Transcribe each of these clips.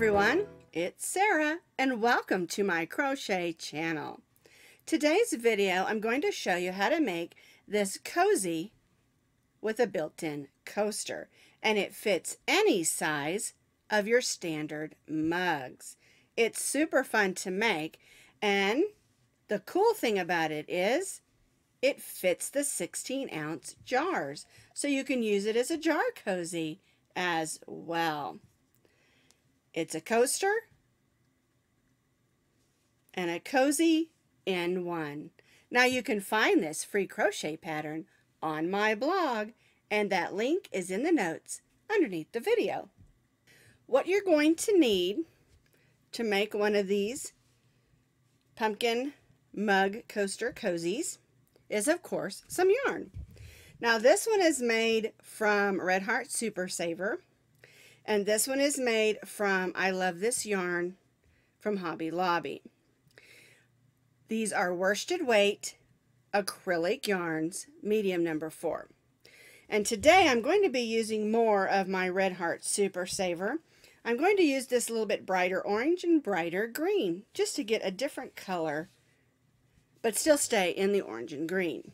everyone, it's Sara and welcome to my crochet channel. Today's video I'm going to show you how to make this cozy with a built-in coaster and it fits any size of your standard mugs. It's super fun to make and the cool thing about it is it fits the 16 ounce jars so you can use it as a jar cozy as well. It's a coaster and a cozy in one. Now you can find this free crochet pattern on my blog and that link is in the notes underneath the video. What you're going to need to make one of these pumpkin mug coaster cozies is of course some yarn. Now this one is made from Red Heart Super Saver and this one is made from I Love This Yarn from Hobby Lobby. These are worsted weight acrylic yarns, medium number four. And today I'm going to be using more of my Red Heart Super Saver. I'm going to use this a little bit brighter orange and brighter green, just to get a different color, but still stay in the orange and green.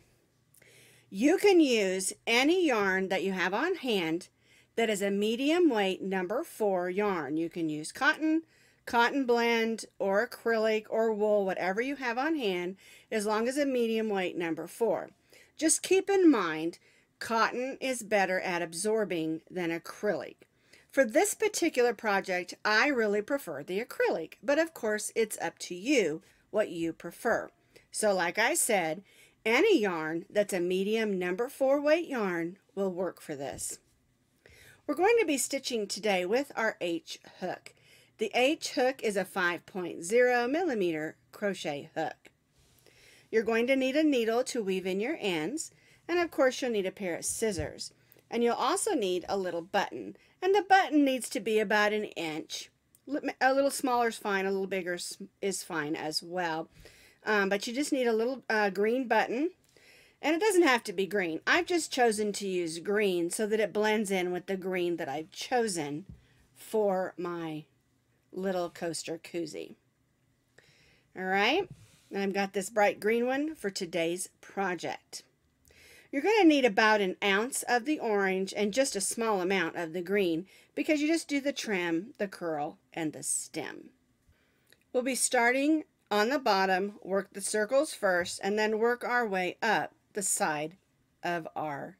You can use any yarn that you have on hand that is a medium weight number four yarn. You can use cotton, cotton blend, or acrylic, or wool, whatever you have on hand, as long as a medium weight number four. Just keep in mind, cotton is better at absorbing than acrylic. For this particular project, I really prefer the acrylic, but of course it's up to you what you prefer. So like I said, any yarn that's a medium number four weight yarn will work for this. We're going to be stitching today with our H hook. The H hook is a 5.0 millimeter crochet hook. You're going to need a needle to weave in your ends, and of course you'll need a pair of scissors. And you'll also need a little button, and the button needs to be about an inch. A little smaller is fine, a little bigger is fine as well. Um, but you just need a little uh, green button and it doesn't have to be green. I've just chosen to use green so that it blends in with the green that I've chosen for my little coaster koozie. All right, and I've got this bright green one for today's project. You're going to need about an ounce of the orange and just a small amount of the green because you just do the trim, the curl, and the stem. We'll be starting on the bottom, work the circles first, and then work our way up the side of our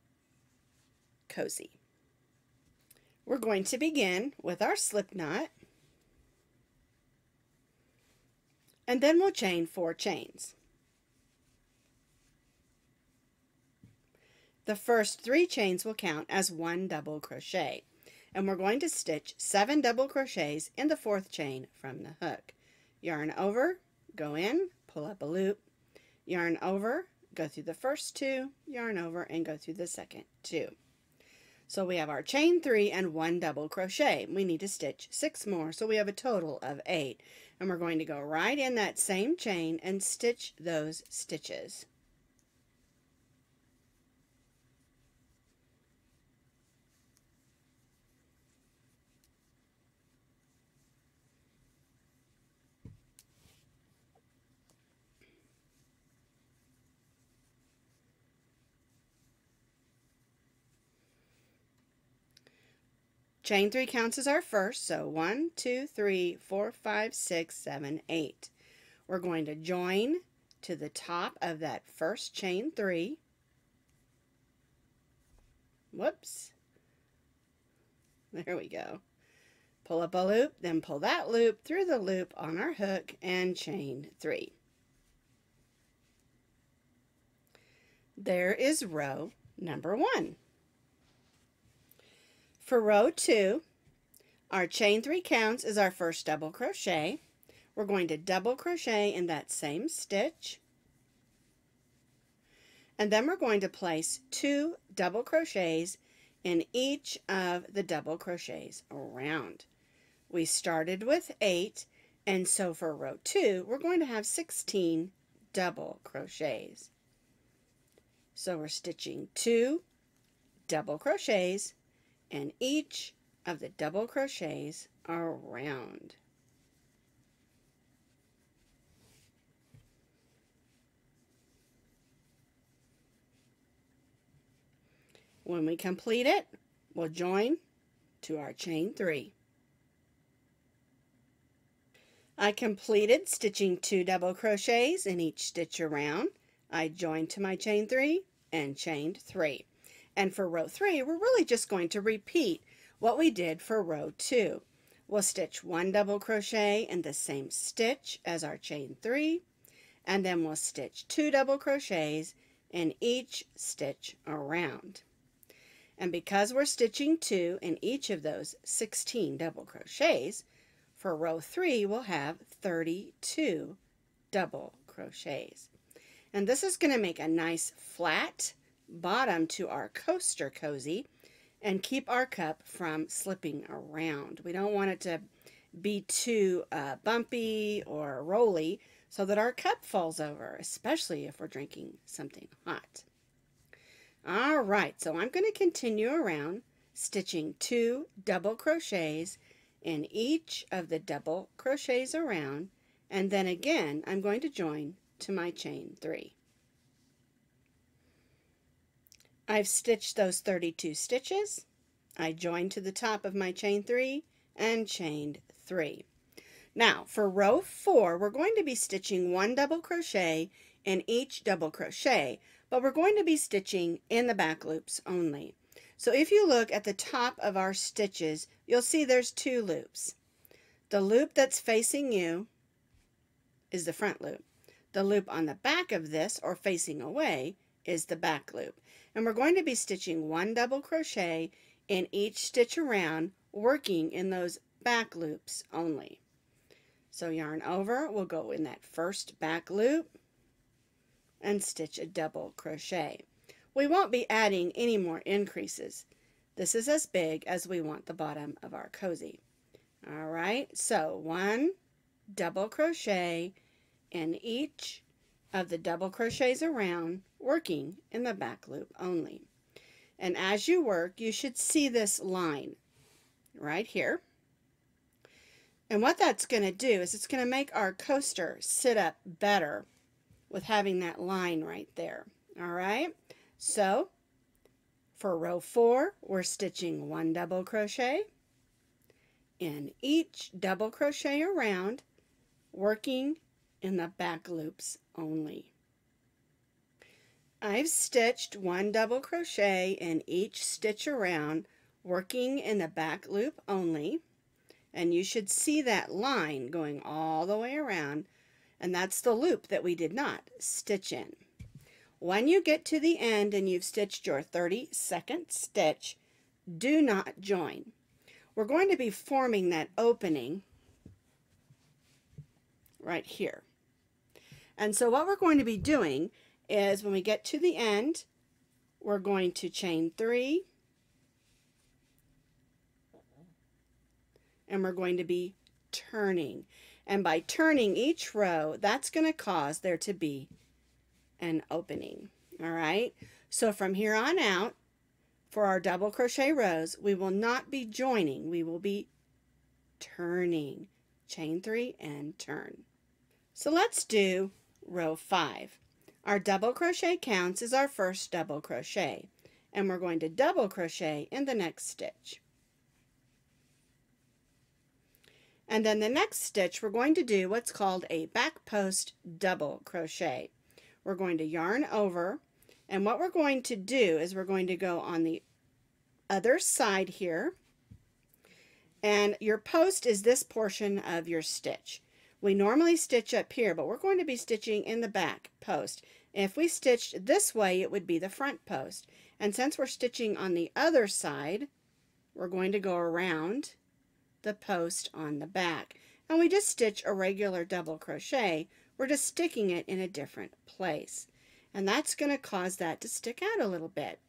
cozy. We're going to begin with our slip knot and then we'll chain four chains. The first three chains will count as one double crochet and we're going to stitch seven double crochets in the fourth chain from the hook. Yarn over, go in, pull up a loop, yarn over, go through the first two, yarn over, and go through the second two. So we have our chain three and one double crochet. We need to stitch six more, so we have a total of eight. And we're going to go right in that same chain and stitch those stitches. Chain three counts as our first, so one, two, three, four, five, six, seven, eight. We're going to join to the top of that first chain three. Whoops. There we go. Pull up a loop, then pull that loop through the loop on our hook and chain three. There is row number one. For row two, our chain three counts is our first double crochet. We're going to double crochet in that same stitch. And then we're going to place two double crochets in each of the double crochets around. We started with eight, and so for row two, we're going to have 16 double crochets. So we're stitching two double crochets and each of the double crochets are round. When we complete it, we'll join to our chain three. I completed stitching two double crochets in each stitch around. I joined to my chain three and chained three. And for row three, we're really just going to repeat what we did for row two. We'll stitch one double crochet in the same stitch as our chain three, and then we'll stitch two double crochets in each stitch around. And because we're stitching two in each of those 16 double crochets, for row three, we'll have 32 double crochets. And this is going to make a nice flat bottom to our coaster cozy and keep our cup from slipping around. We don't want it to be too uh, bumpy or rolly so that our cup falls over, especially if we're drinking something hot. All right, so I'm going to continue around stitching two double crochets in each of the double crochets around and then again I'm going to join to my chain three. I've stitched those 32 stitches. I joined to the top of my chain three and chained three. Now for row four we're going to be stitching one double crochet in each double crochet but we're going to be stitching in the back loops only. So if you look at the top of our stitches, you'll see there's two loops. The loop that's facing you is the front loop. The loop on the back of this, or facing away, is the back loop. And we're going to be stitching one double crochet in each stitch around, working in those back loops only. So yarn over, we'll go in that first back loop, and stitch a double crochet. We won't be adding any more increases. This is as big as we want the bottom of our cozy. All right, so one double crochet in each of the double crochets around, working in the back loop only. And as you work, you should see this line right here. And what that's going to do is it's going to make our coaster sit up better with having that line right there. All right, so for row four, we're stitching one double crochet in each double crochet around, working in the back loops only. I've stitched one double crochet in each stitch around, working in the back loop only, and you should see that line going all the way around and that's the loop that we did not stitch in. When you get to the end and you've stitched your 32nd stitch, do not join. We're going to be forming that opening right here. And so what we're going to be doing is when we get to the end, we're going to chain three, and we're going to be turning. And by turning each row, that's going to cause there to be an opening. All right. So from here on out, for our double crochet rows, we will not be joining. We will be turning. Chain three and turn. So let's do row five. Our double crochet counts as our first double crochet. And we're going to double crochet in the next stitch. And then the next stitch, we're going to do what's called a back post double crochet. We're going to yarn over, and what we're going to do is we're going to go on the other side here, and your post is this portion of your stitch. We normally stitch up here, but we're going to be stitching in the back post. If we stitched this way, it would be the front post. And since we're stitching on the other side, we're going to go around the post on the back. And we just stitch a regular double crochet. We're just sticking it in a different place. And that's going to cause that to stick out a little bit.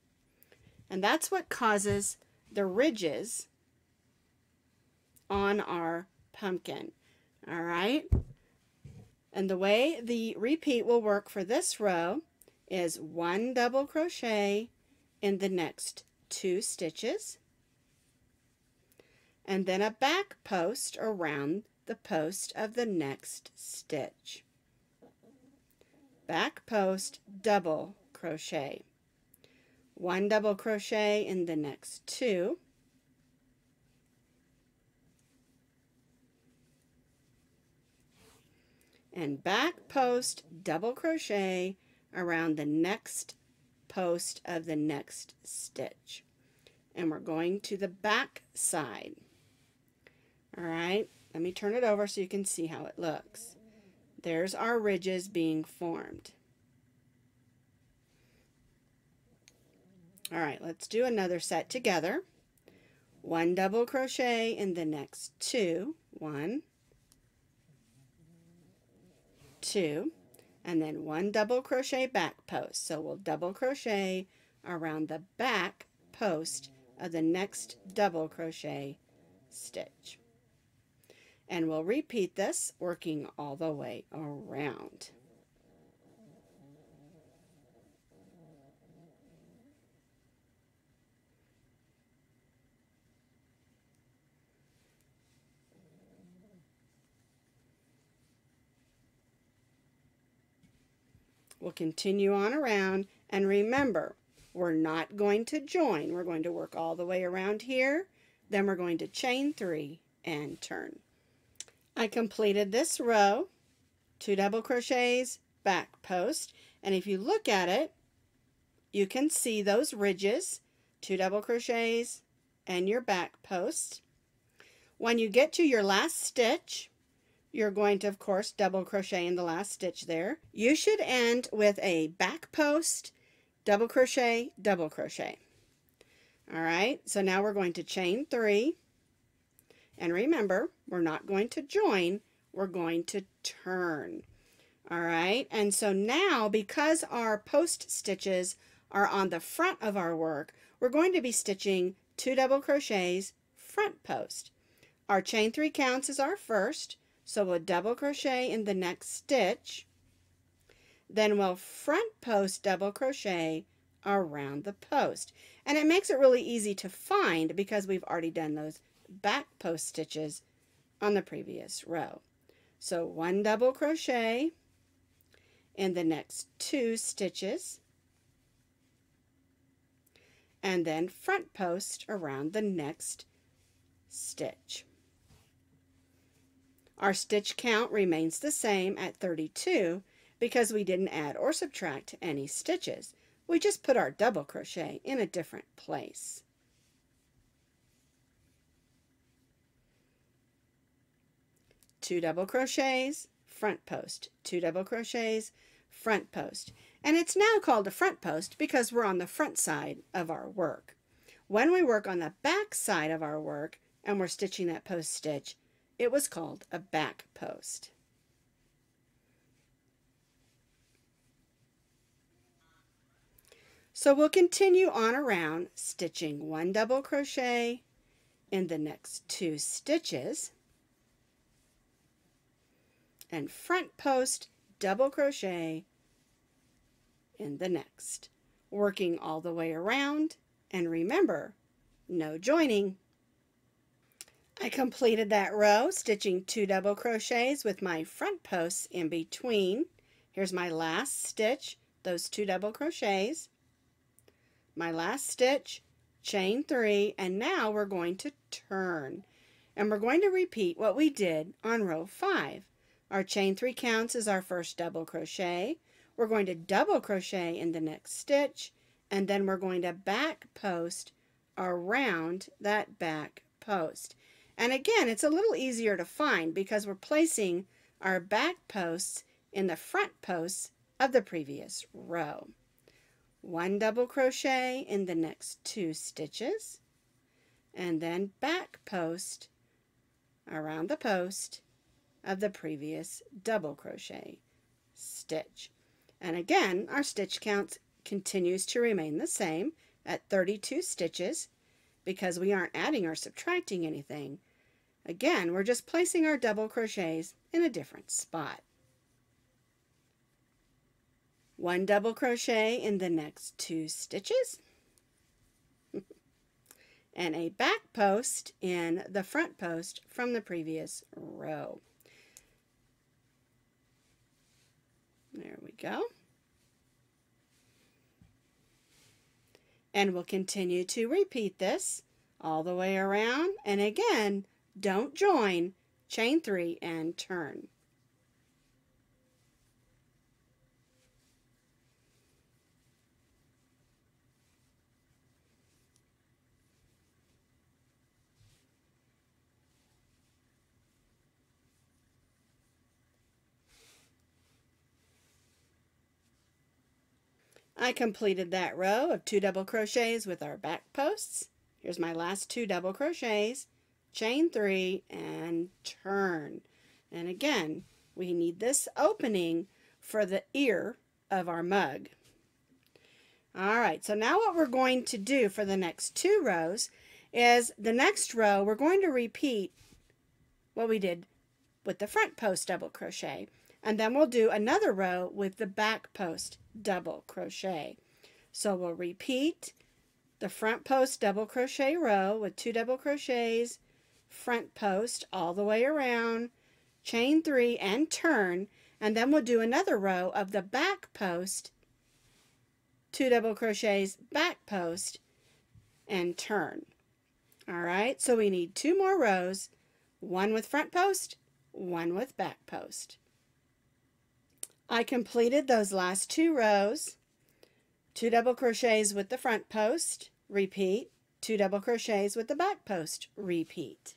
And that's what causes the ridges on our pumpkin. All right? And the way the repeat will work for this row is one double crochet in the next two stitches and then a back post around the post of the next stitch. Back post, double crochet. One double crochet in the next two. And back post, double crochet around the next post of the next stitch. And we're going to the back side. All right, let me turn it over so you can see how it looks. There's our ridges being formed. All right, let's do another set together. One double crochet in the next two. One, two, and then one double crochet back post. So we'll double crochet around the back post of the next double crochet stitch. And we'll repeat this working all the way around. We'll continue on around and remember we're not going to join. We're going to work all the way around here. Then we're going to chain three and turn. I completed this row, two double crochets, back post, and if you look at it, you can see those ridges, two double crochets, and your back post. When you get to your last stitch, you're going to, of course, double crochet in the last stitch there. You should end with a back post double crochet, double crochet. All right, so now we're going to chain three. And remember, we're not going to join, we're going to turn. All right, and so now because our post stitches are on the front of our work, we're going to be stitching two double crochets front post. Our chain three counts is our first, so we'll double crochet in the next stitch. Then we'll front post double crochet around the post. And it makes it really easy to find because we've already done those back post stitches on the previous row. So one double crochet in the next two stitches and then front post around the next stitch. Our stitch count remains the same at 32 because we didn't add or subtract any stitches. We just put our double crochet in a different place. Two double crochets, front post, two double crochets, front post. And it's now called a front post because we're on the front side of our work. When we work on the back side of our work and we're stitching that post stitch, it was called a back post. So we'll continue on around stitching one double crochet in the next two stitches and front post double crochet in the next, working all the way around and remember, no joining. I completed that row stitching two double crochets with my front posts in between. Here's my last stitch, those two double crochets my last stitch, chain three, and now we're going to turn. And we're going to repeat what we did on row five. Our chain three counts as our first double crochet. We're going to double crochet in the next stitch, and then we're going to back post around that back post. And again, it's a little easier to find because we're placing our back posts in the front posts of the previous row one double crochet in the next two stitches and then back post around the post of the previous double crochet stitch. And again, our stitch count continues to remain the same at 32 stitches because we aren't adding or subtracting anything. Again, we're just placing our double crochets in a different spot one double crochet in the next two stitches and a back post in the front post from the previous row. There we go. And we'll continue to repeat this all the way around. And again, don't join, chain three and turn. I completed that row of two double crochets with our back posts. Here's my last two double crochets, chain three, and turn. And again, we need this opening for the ear of our mug. All right, so now what we're going to do for the next two rows is the next row, we're going to repeat what we did with the front post double crochet. And then we'll do another row with the back post double crochet. So we'll repeat the front post double crochet row with two double crochets, front post all the way around, chain three and turn, and then we'll do another row of the back post, two double crochets, back post, and turn. All right, so we need two more rows, one with front post, one with back post. I completed those last two rows, two double crochets with the front post, repeat, two double crochets with the back post, repeat.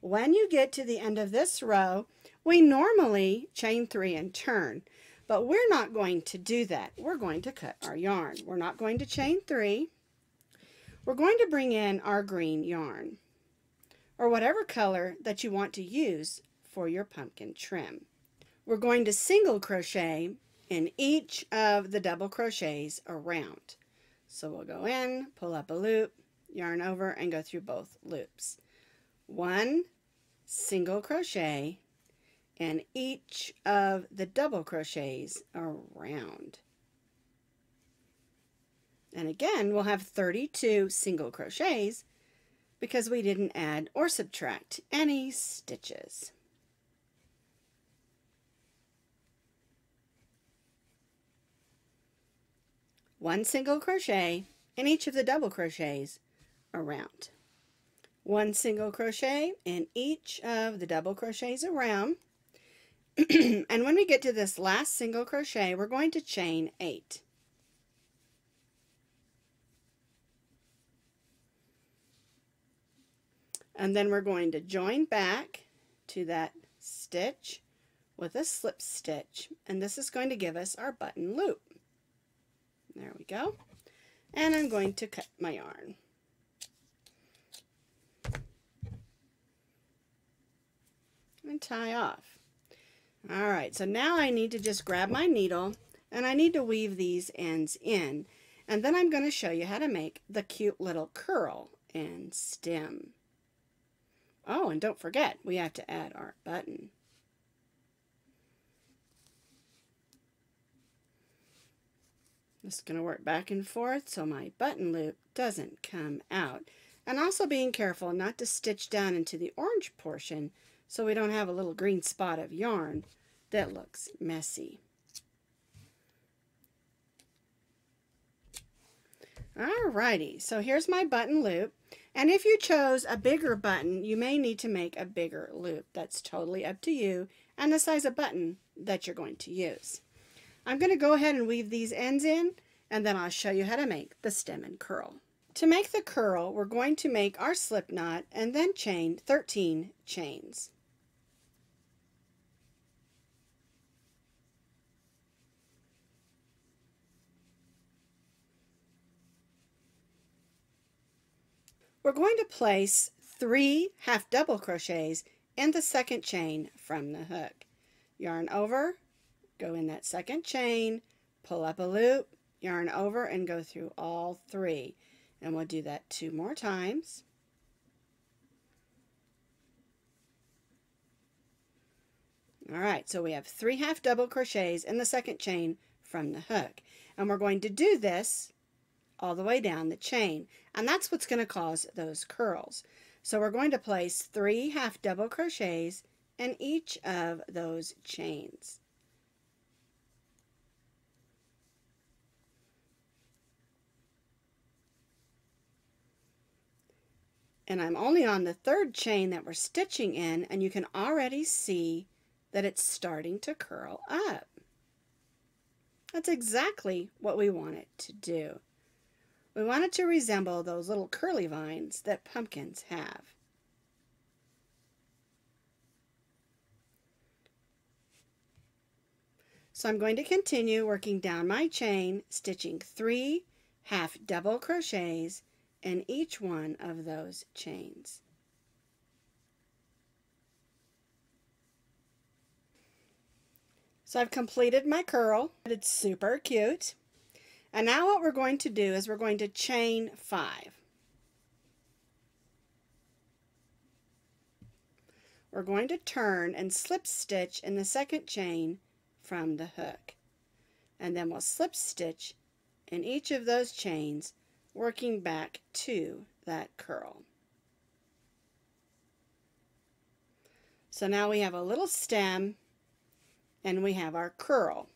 When you get to the end of this row, we normally chain three and turn, but we're not going to do that. We're going to cut our yarn. We're not going to chain three. We're going to bring in our green yarn, or whatever color that you want to use for your pumpkin trim we're going to single crochet in each of the double crochets around. So we'll go in, pull up a loop, yarn over, and go through both loops. One single crochet in each of the double crochets around. And again, we'll have 32 single crochets because we didn't add or subtract any stitches. one single crochet in each of the double crochets around. One single crochet in each of the double crochets around. and when we get to this last single crochet, we're going to chain eight. And then we're going to join back to that stitch with a slip stitch. And this is going to give us our button loop. There we go. And I'm going to cut my yarn. And tie off. All right, so now I need to just grab my needle and I need to weave these ends in. And then I'm going to show you how to make the cute little curl and stem. Oh, and don't forget, we have to add our button. Just going to work back and forth so my button loop doesn't come out. And also being careful not to stitch down into the orange portion so we don't have a little green spot of yarn that looks messy. Alrighty, so here's my button loop. And if you chose a bigger button, you may need to make a bigger loop. That's totally up to you and the size of button that you're going to use. I'm going to go ahead and weave these ends in and then I'll show you how to make the stem and curl. To make the curl, we're going to make our slip knot and then chain 13 chains. We're going to place three half double crochets in the second chain from the hook. Yarn over, go in that second chain, pull up a loop, yarn over and go through all three. And we'll do that two more times. All right, so we have three half double crochets in the second chain from the hook. And we're going to do this all the way down the chain. And that's what's going to cause those curls. So we're going to place three half double crochets in each of those chains. And I'm only on the third chain that we're stitching in and you can already see that it's starting to curl up. That's exactly what we want it to do. We want it to resemble those little curly vines that pumpkins have. So I'm going to continue working down my chain, stitching three half double crochets in each one of those chains. So I've completed my curl. It's super cute. And now what we're going to do is we're going to chain five. We're going to turn and slip stitch in the second chain from the hook. And then we'll slip stitch in each of those chains working back to that curl. So now we have a little stem and we have our curl.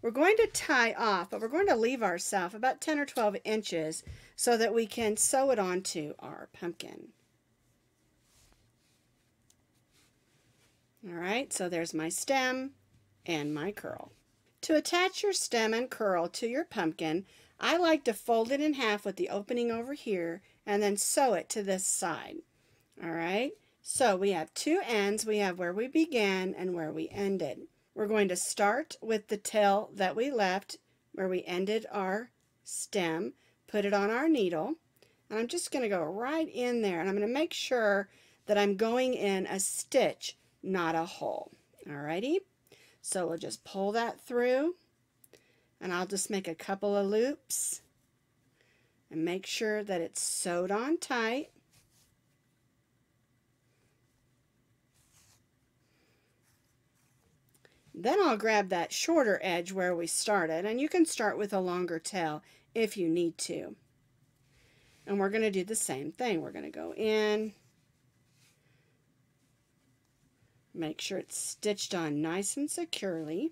We're going to tie off, but we're going to leave ourselves about 10 or 12 inches so that we can sew it onto our pumpkin. All right, so there's my stem and my curl. To attach your stem and curl to your pumpkin, I like to fold it in half with the opening over here and then sew it to this side. All right, so we have two ends. We have where we began and where we ended. We're going to start with the tail that we left where we ended our stem, put it on our needle, and I'm just going to go right in there and I'm going to make sure that I'm going in a stitch, not a hole. Alrighty, so we'll just pull that through and I'll just make a couple of loops and make sure that it's sewed on tight. Then I'll grab that shorter edge where we started, and you can start with a longer tail if you need to. And we're going to do the same thing. We're going to go in, make sure it's stitched on nice and securely.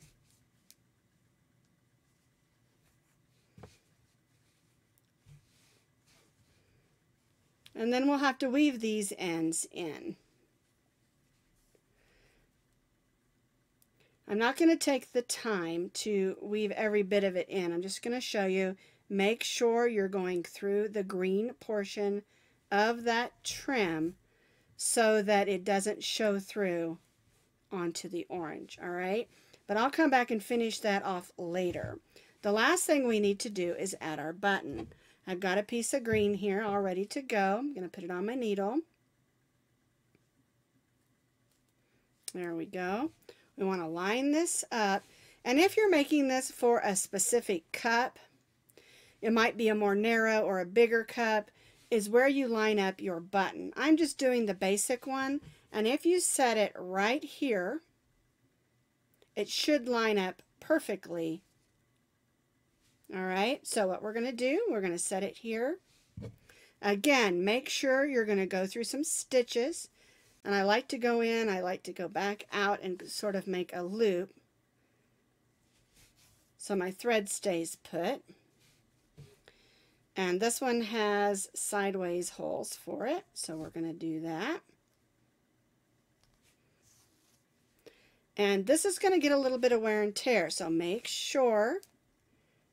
And then we'll have to weave these ends in. I'm not going to take the time to weave every bit of it in. I'm just going to show you. Make sure you're going through the green portion of that trim so that it doesn't show through onto the orange, all right? But I'll come back and finish that off later. The last thing we need to do is add our button. I've got a piece of green here all ready to go. I'm going to put it on my needle. There we go. We want to line this up. And if you're making this for a specific cup, it might be a more narrow or a bigger cup, is where you line up your button. I'm just doing the basic one. And if you set it right here, it should line up perfectly all right, so what we're going to do, we're going to set it here. Again, make sure you're going to go through some stitches. And I like to go in, I like to go back out and sort of make a loop so my thread stays put. And this one has sideways holes for it, so we're going to do that. And this is going to get a little bit of wear and tear, so make sure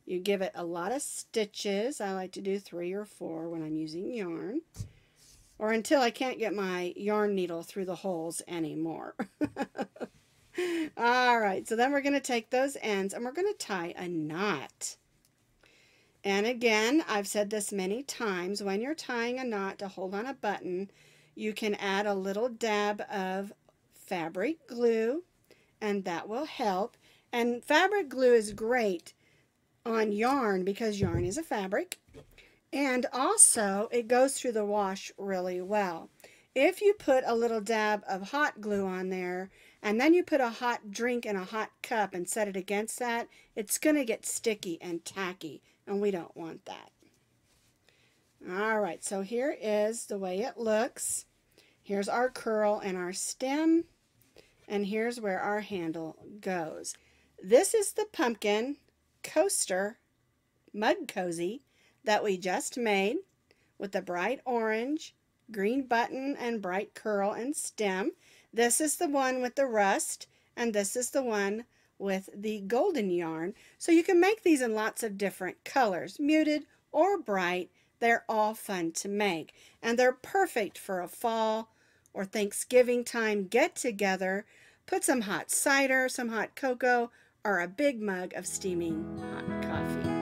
you give it a lot of stitches. I like to do three or four when I'm using yarn. Or until I can't get my yarn needle through the holes anymore. All right, so then we're going to take those ends and we're going to tie a knot. And again, I've said this many times, when you're tying a knot to hold on a button, you can add a little dab of fabric glue, and that will help. And fabric glue is great on yarn because yarn is a fabric. And also, it goes through the wash really well. If you put a little dab of hot glue on there, and then you put a hot drink in a hot cup and set it against that, it's going to get sticky and tacky. and we don't want that. All right, so here is the way it looks. Here's our curl and our stem, and here's where our handle goes. This is the pumpkin coaster mug cozy that we just made with the bright orange, green button, and bright curl and stem. This is the one with the rust, and this is the one with the golden yarn. So you can make these in lots of different colors, muted or bright. They're all fun to make, and they're perfect for a fall or Thanksgiving time get together. Put some hot cider, some hot cocoa, or a big mug of steaming hot coffee.